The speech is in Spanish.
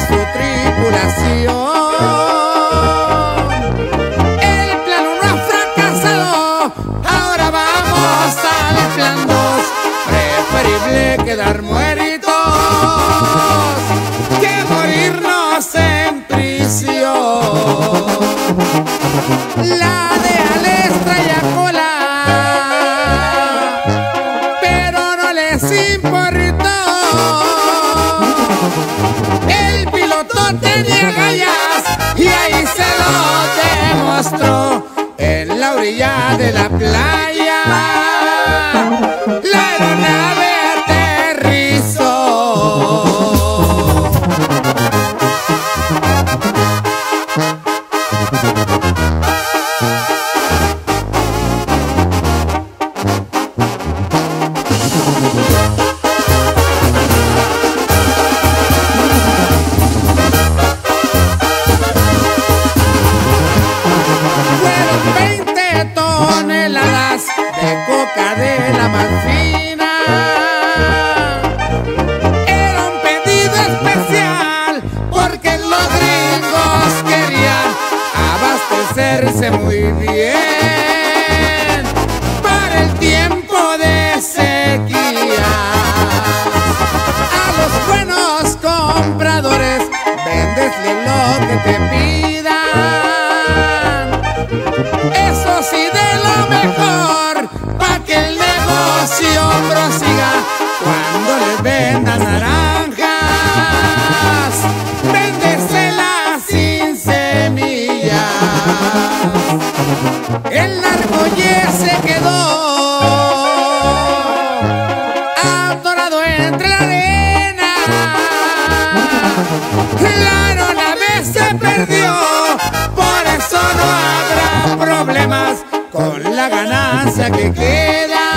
su tripulación. El plan 1 ha fracasado, ahora vamos al plan 2. Preferible quedar muerto. El piloto tenía gallas y ahí se lo demostró en la orilla de la playa. Muy bien para el tiempo de sequía. A los buenos compradores, vendesle lo que te pidan. Eso sí de lo mejor, pa' que el negocio prosiga cuando les El narcoye se quedó atorado entre la arena. La aeronave se perdió, por eso no habrá problemas con la ganancia que queda.